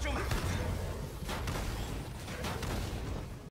좀